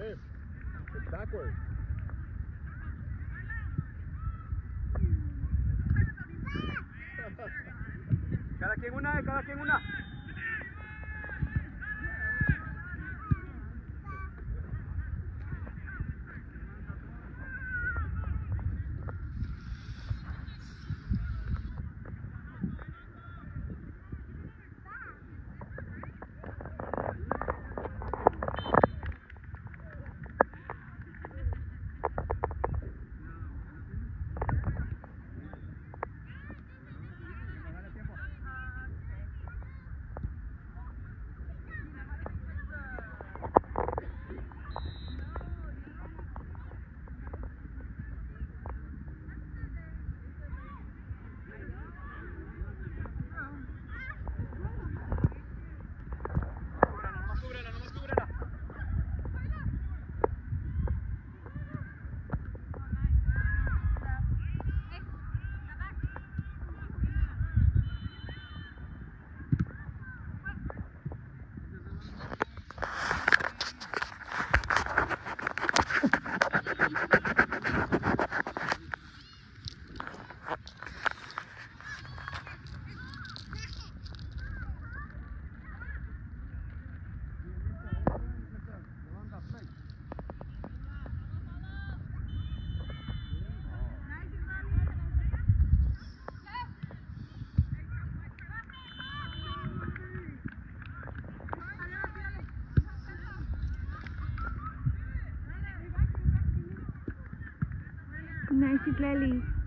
Babe, it's backwards. Cada quien una, eh, cada quien una. Nice,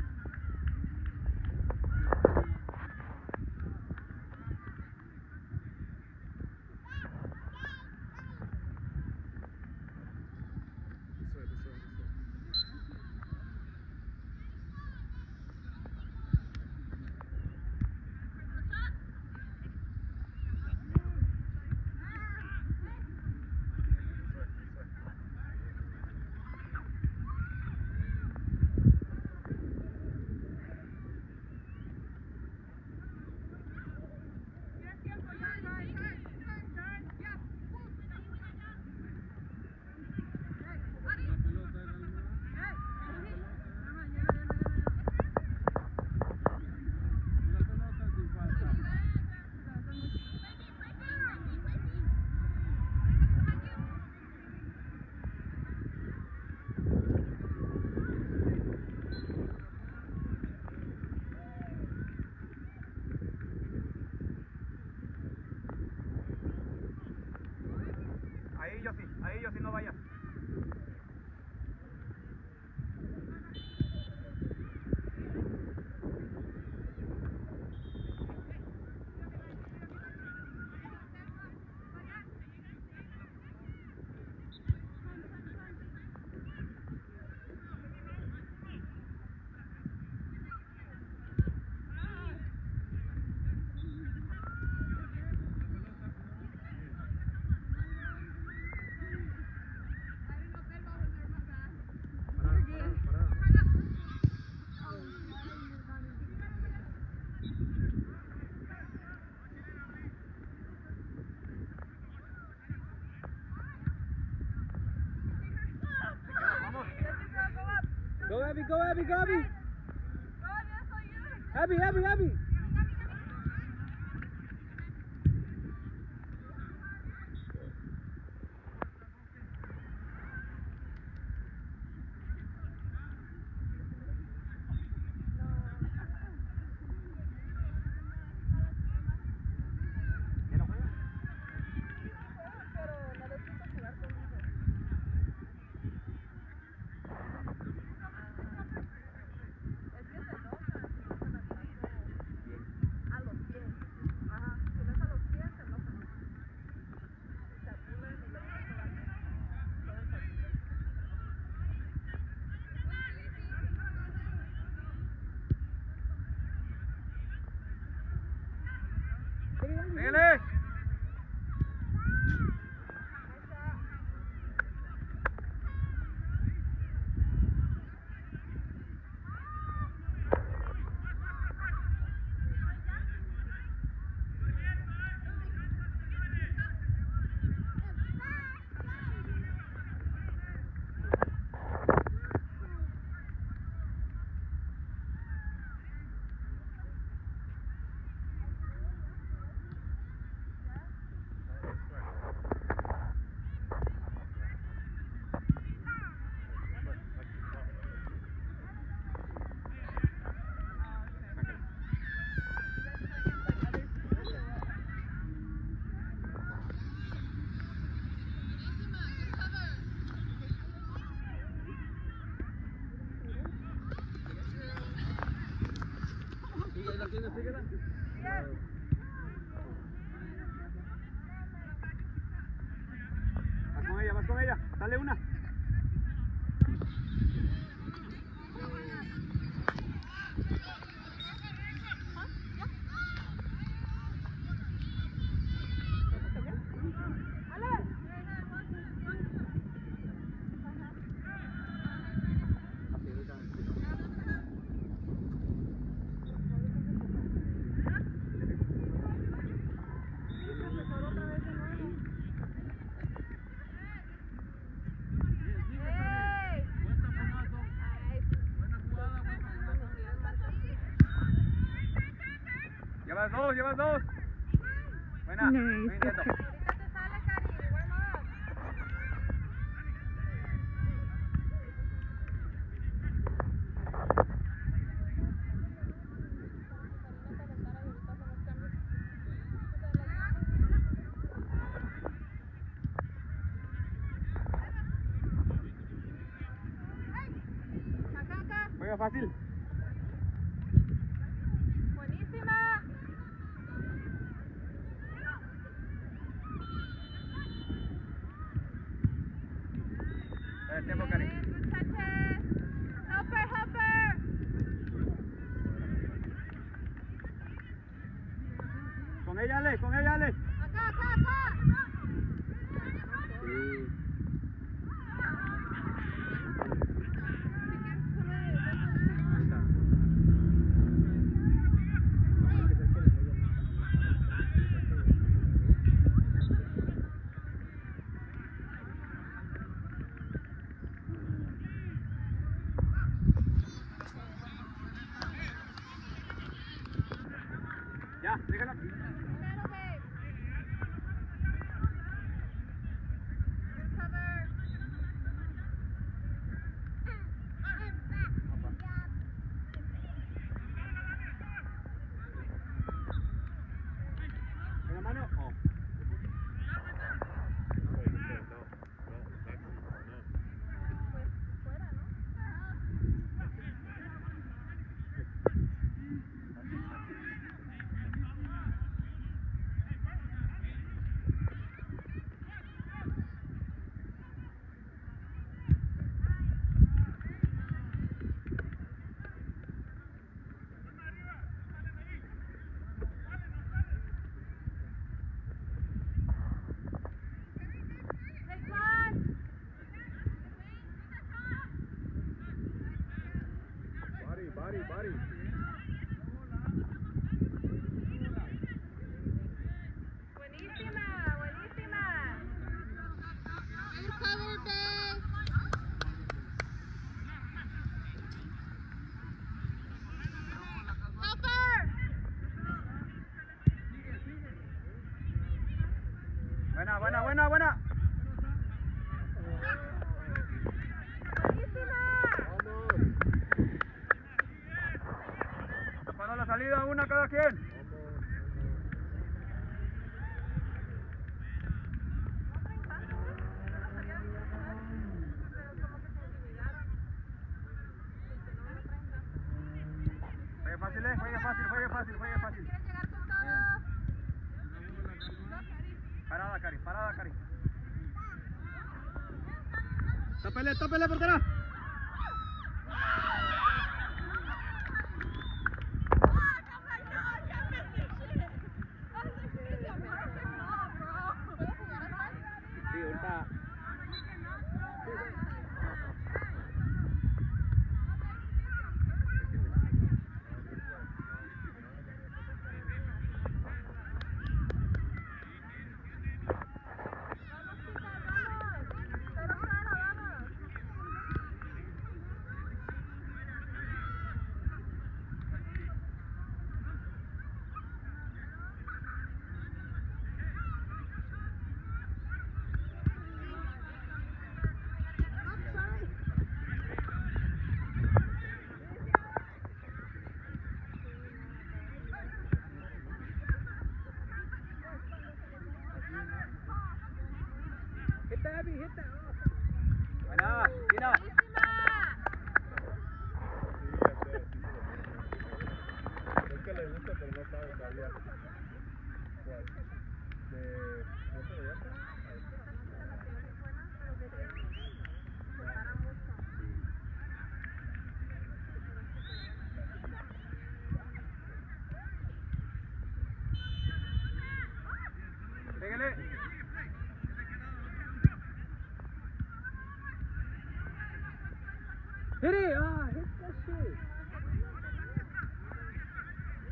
Abby, go Abby, go Abby. Abby, Abby, Abby. மேலே Llevas dos, llevas dos. Buena. Nice, good fácil. buddy, buddy. juegue fácil, juegue fácil. Parada, Cari, parada, Cari. Tápele, tápele, portera. hit that.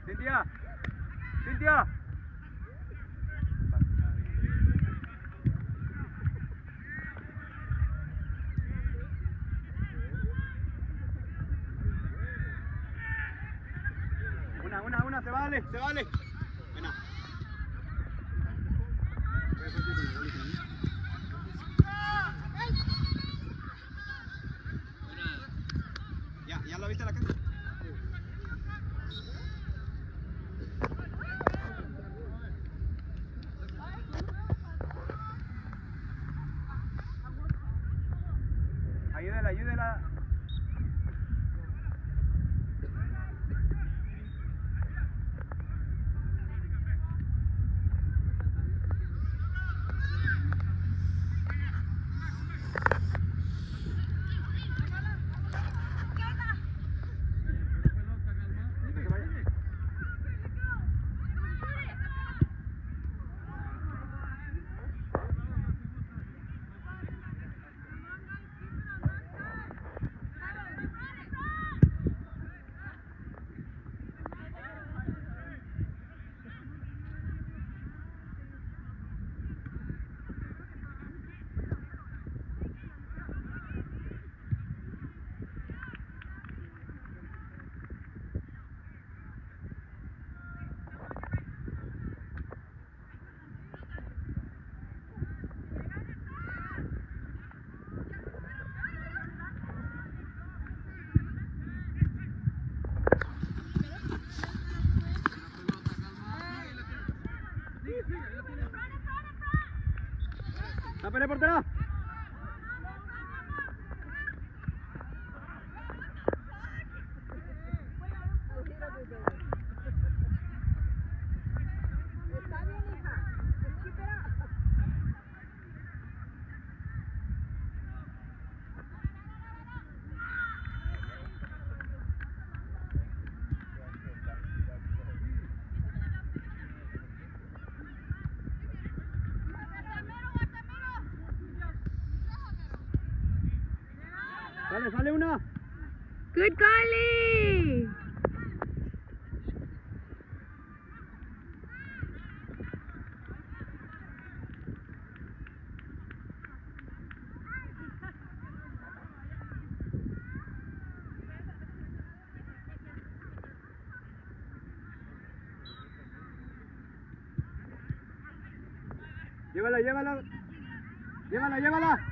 Cintia. Cintia. पड़ते ना Sale, sale una. Good goalie. Llévala, llévala. Llévala, llévala.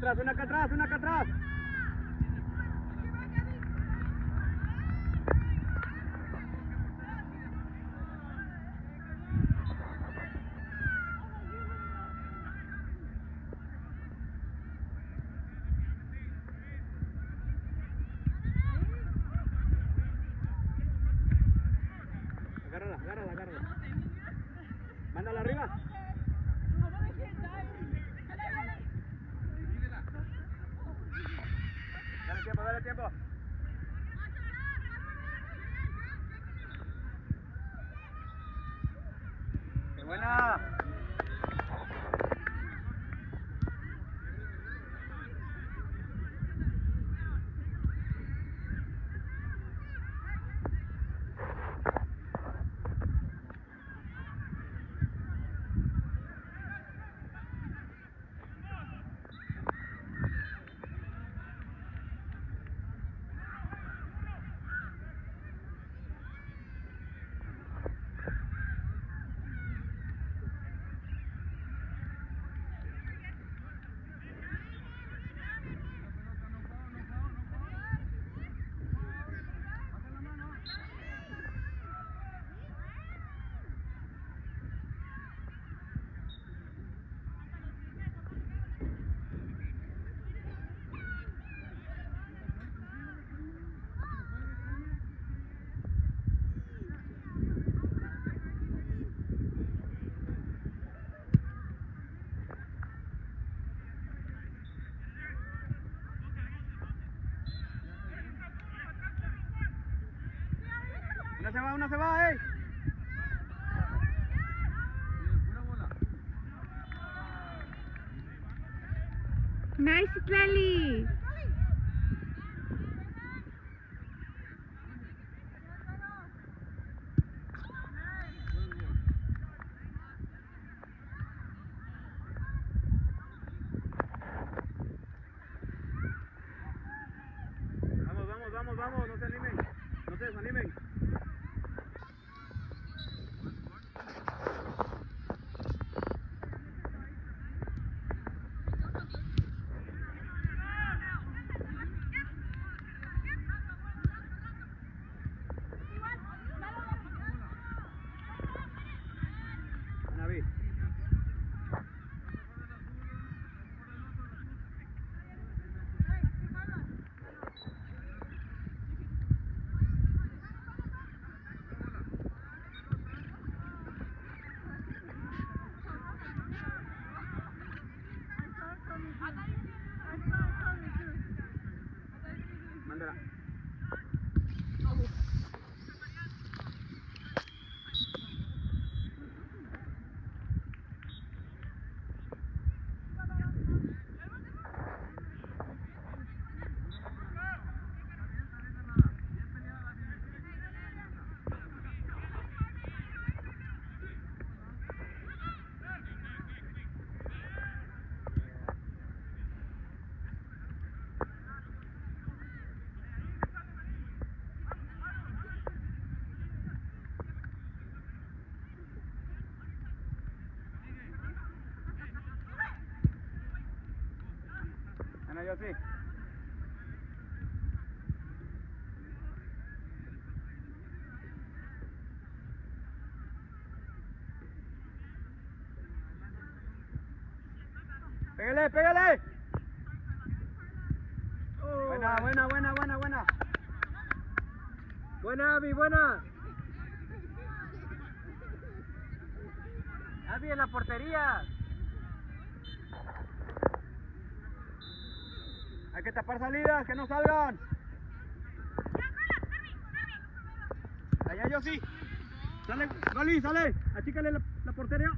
atrás, una acá atrás, una acá atrás. Una se va. Pégale, pégale. Buena, buena, buena, buena, buena. Buena, Abby, buena. Abby en la portería. Hay que tapar salidas, que no salgan. Allá yo sí. Sale, Goli, sale. Achícale la, la portería.